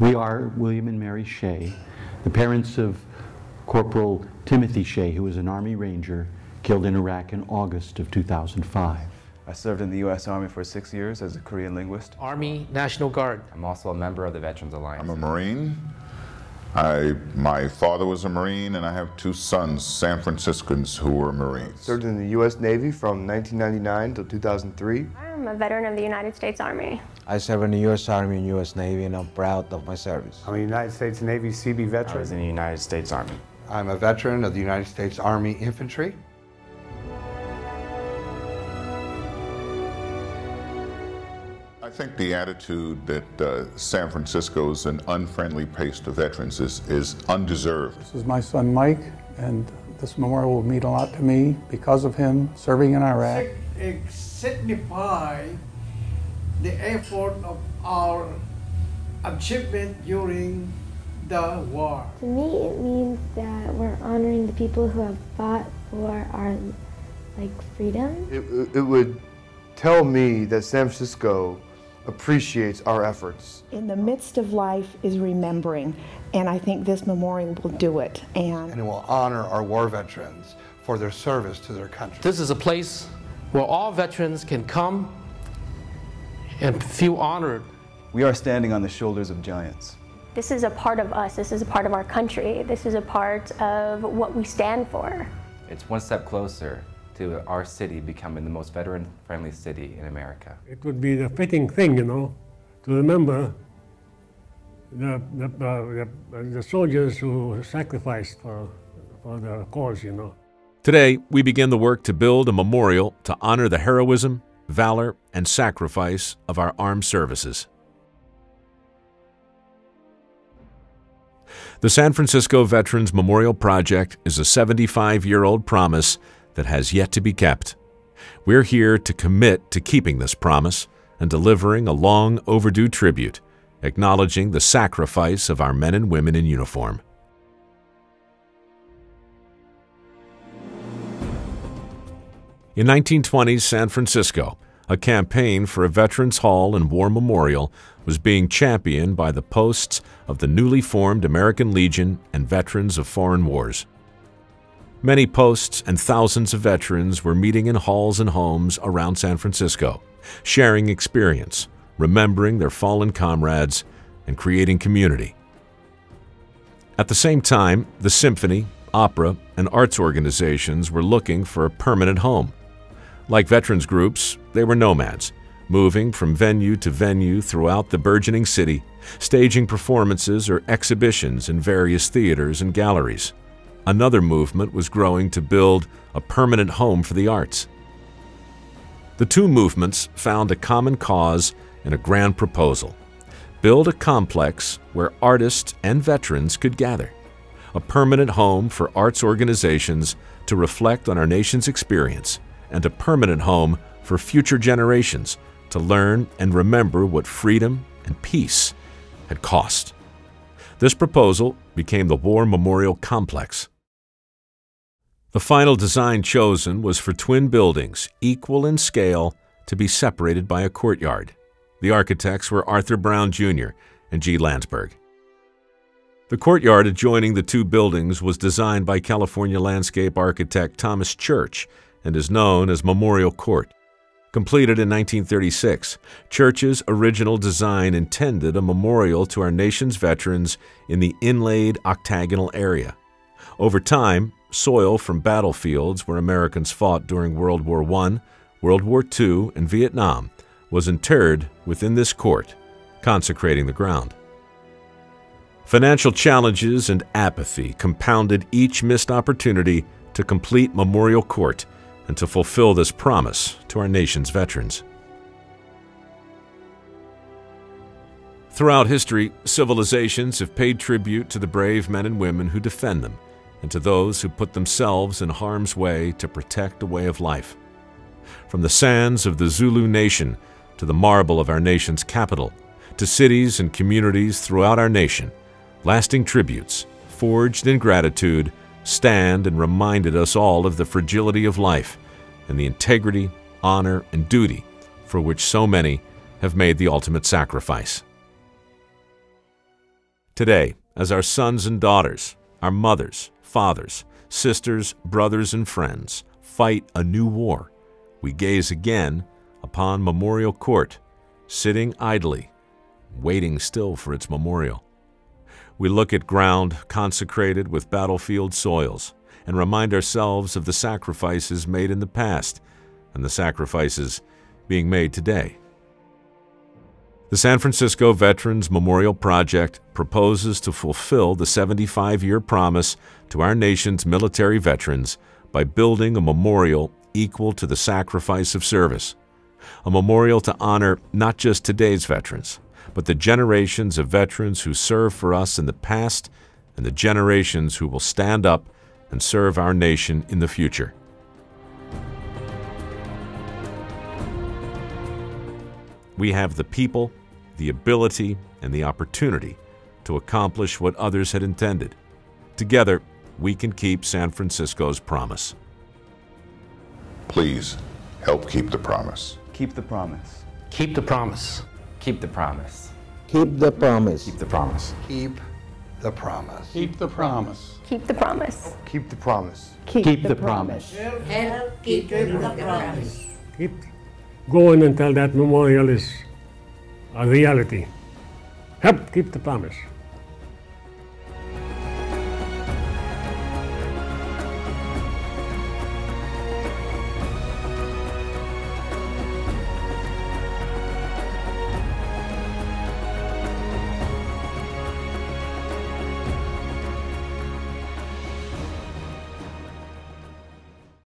We are William and Mary Shea, the parents of Corporal Timothy Shea, who was an Army Ranger killed in Iraq in August of 2005. I served in the U.S. Army for six years as a Korean linguist. Army National Guard. I'm also a member of the Veterans Alliance. I'm a Marine. I, my father was a Marine, and I have two sons, San Franciscans, who were Marines. Served in the U.S. Navy from 1999 to 2003. I'm a veteran of the United States Army. I serve in the U.S. Army and U.S. Navy, and I'm proud of my service. I'm a United States Navy CB veteran. I was in the United States Army. I'm a veteran of the United States Army Infantry. I think the attitude that uh, San Francisco is an unfriendly place to veterans is, is undeserved. This is my son Mike, and this memorial will mean a lot to me because of him serving in Iraq. It signifies the effort of our achievement during the war. To me, it means that we're honoring the people who have fought for our like freedom. It, it would tell me that San Francisco appreciates our efforts. In the midst of life is remembering, and I think this memorial will do it. And, and it will honor our war veterans for their service to their country. This is a place where all veterans can come and feel honored. We are standing on the shoulders of giants. This is a part of us. This is a part of our country. This is a part of what we stand for. It's one step closer to our city becoming the most veteran-friendly city in America. It would be the fitting thing, you know, to remember the, the, uh, the, the soldiers who sacrificed for, for the cause, you know. Today, we begin the work to build a memorial to honor the heroism, valor, and sacrifice of our armed services. The San Francisco Veterans Memorial Project is a 75-year-old promise that has yet to be kept. We're here to commit to keeping this promise and delivering a long overdue tribute, acknowledging the sacrifice of our men and women in uniform. In 1920s San Francisco, a campaign for a Veterans Hall and War Memorial was being championed by the posts of the newly formed American Legion and Veterans of Foreign Wars. Many posts and thousands of veterans were meeting in halls and homes around San Francisco, sharing experience, remembering their fallen comrades, and creating community. At the same time, the symphony, opera, and arts organizations were looking for a permanent home. Like veterans groups, they were nomads, moving from venue to venue throughout the burgeoning city, staging performances or exhibitions in various theaters and galleries another movement was growing to build a permanent home for the arts. The two movements found a common cause in a grand proposal build a complex where artists and veterans could gather, a permanent home for arts organizations to reflect on our nation's experience, and a permanent home for future generations to learn and remember what freedom and peace had cost. This proposal became the War Memorial Complex. The final design chosen was for twin buildings, equal in scale, to be separated by a courtyard. The architects were Arthur Brown Jr. and G. Lansburgh. The courtyard adjoining the two buildings was designed by California landscape architect Thomas Church and is known as Memorial Court. Completed in 1936, Church's original design intended a memorial to our nation's veterans in the inlaid octagonal area. Over time, soil from battlefields where Americans fought during World War I, World War II, and Vietnam was interred within this court, consecrating the ground. Financial challenges and apathy compounded each missed opportunity to complete Memorial Court and to fulfill this promise to our nation's veterans. Throughout history, civilizations have paid tribute to the brave men and women who defend them and to those who put themselves in harm's way to protect a way of life. From the sands of the Zulu nation to the marble of our nation's capital, to cities and communities throughout our nation, lasting tributes, forged in gratitude, stand and reminded us all of the fragility of life and the integrity, honor, and duty for which so many have made the ultimate sacrifice. Today, as our sons and daughters, our mothers, fathers, sisters, brothers, and friends fight a new war, we gaze again upon Memorial Court, sitting idly, waiting still for its memorial. We look at ground consecrated with battlefield soils and remind ourselves of the sacrifices made in the past and the sacrifices being made today. The San Francisco Veterans Memorial Project proposes to fulfill the 75 year promise to our nation's military veterans by building a memorial equal to the sacrifice of service. A memorial to honor not just today's veterans, but the generations of veterans who served for us in the past and the generations who will stand up and serve our nation in the future. We have the people, the ability, and the opportunity to accomplish what others had intended. Together, we can keep San Francisco's promise. Please help keep the promise. Keep the promise. Keep the promise. Keep the promise. Keep the promise. Keep the promise. Keep the promise. Keep the promise. Keep the promise. Keep the promise. Keep the promise. Help keep the promise. Keep going until that memorial is a reality. Help keep the promise.